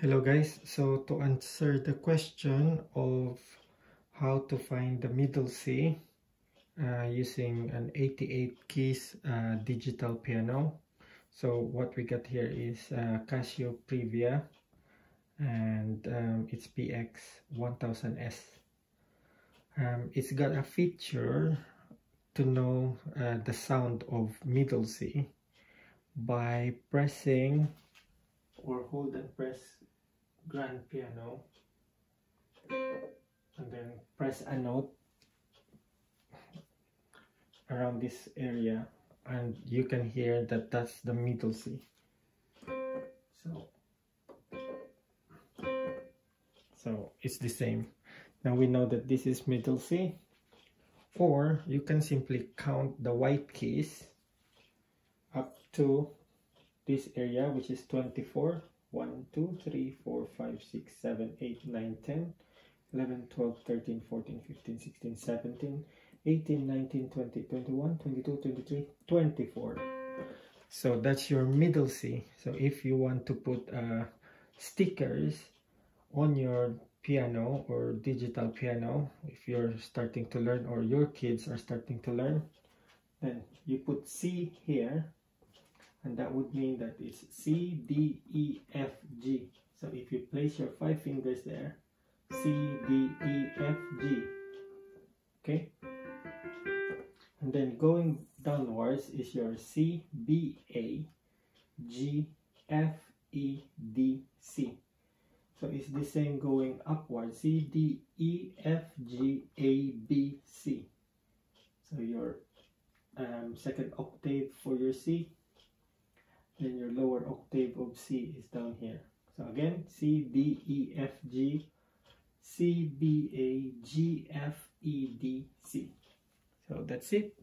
Hello guys, so to answer the question of how to find the middle C uh, using an 88 keys uh, digital piano. So what we got here is uh, Casio Privia and um, it's PX 1000S. Um, it's got a feature to know uh, the sound of middle C by pressing or hold and press grand piano and then press a note around this area and you can hear that that's the middle C. So so it's the same. Now we know that this is middle C or you can simply count the white keys up to this area which is 24 1 2 3 4 5 6 7 8 9 10 11 12 13 14 15 16 17 18 19 20 21 22 23 24 so that's your middle C. So if you want to put uh, stickers on your piano or digital piano if you're starting to learn or your kids are starting to learn then you put C here and that would mean that it's C, D, E, F, G. So if you place your five fingers there, C, D, E, F, G. Okay? And then going downwards is your C, B, A, G, F, E, D, C. So it's the same going upward. C, D, E, F, G, A, B, C. So your um, second octave for your C then your lower octave of C is down here. So again, C, D, E, F, G, C, B, A, G, F, E, D, C. So that's it.